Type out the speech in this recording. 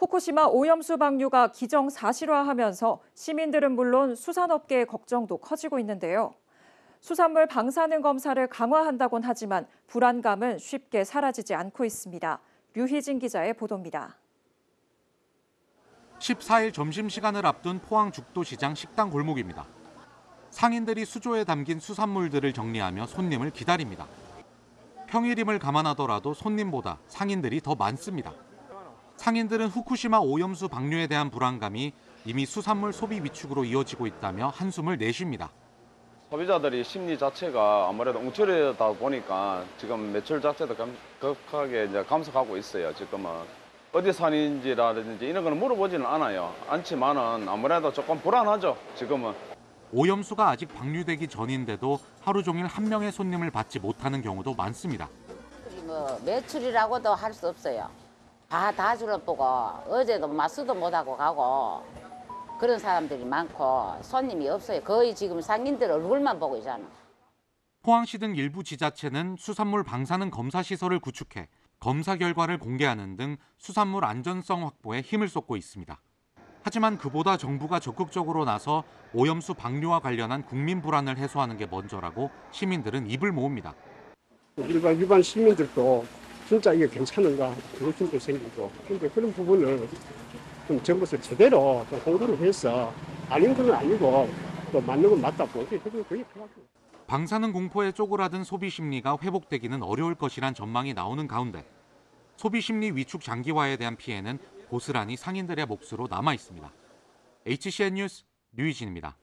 후쿠시마 오염수 방류가 기정사실화하면서 시민들은 물론 수산업계의 걱정도 커지고 있는데요. 수산물 방사능 검사를 강화한다곤 하지만 불안감은 쉽게 사라지지 않고 있습니다. 류희진 기자의 보도입니다. 14일 점심시간을 앞둔 포항 죽도시장 식당 골목입니다. 상인들이 수조에 담긴 수산물들을 정리하며 손님을 기다립니다. 평일임을 감안하더라도 손님보다 상인들이 더 많습니다. 상인들은 후쿠시마 오염수 방류에 대한 불안감이 이미 수산물 소비 위축으로 이어지고 있다며 한숨을 내쉽니다. 소비자들이 심리 자체가 아무래도 웅초리다 보니까 지금 매출 자체도 감- 급하게 이제 감소하고 있어요. 지금은 어디 산인지라든지 이런 거는 물어보지는 않아요. 않지만은 아무래도 조금 불안하죠. 지금은. 오염수가 아직 방류되기 전인데도 하루 종일 한 명의 손님을 받지 못하는 경우도 많습니다. 뭐 매출이라고도 할 수 없어요. 다 다주를 보고 어제도 마수도 못하고 가고 그런 사람들이 많고 손님이 없어요. 거의 지금 상인들 얼굴만 보고 있잖아. 포항시 등 일부 지자체는 수산물 방사능 검사 시설을 구축해 검사 결과를 공개하는 등 수산물 안전성 확보에 힘을 쏟고 있습니다. 하지만 그보다 정부가 적극적으로 나서 오염수 방류와 관련한 국민 불안을 해소하는 게 먼저라고 시민들은 입을 모읍니다. 일반 일반 시민들도 진짜 이게 괜찮은가 의심도 생기고 근데 그런 부분을 좀 정부에서 제대로 좀 홍보를 해서 아닌 건 아니고 또 맞는 건 맞다고. 방사능 공포에 쪼그라든 소비 심리가 회복되기는 어려울 것이란 전망이 나오는 가운데 소비 심리 위축 장기화에 대한 피해는 고스란히 상인들의 몫으로 남아 있습니다. HCN 뉴스 류희진입니다.